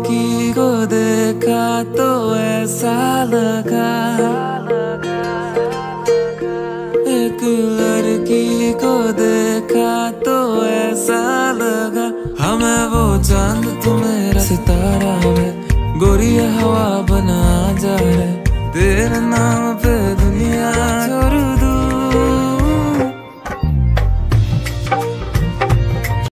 लड़की को देखा तो ऐसा लगा। एक लड़की को देखा तो ऐसा लगा। हमें वो चाँद तुम्हें सितारा है, गोरी हवा बना जा रहे, तेरे नाम